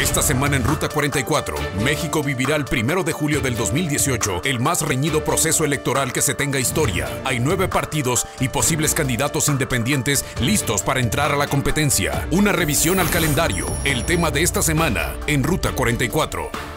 Esta semana en Ruta 44, México vivirá el primero de julio del 2018 el más reñido proceso electoral que se tenga historia. Hay nueve partidos y posibles candidatos independientes listos para entrar a la competencia. Una revisión al calendario, el tema de esta semana en Ruta 44.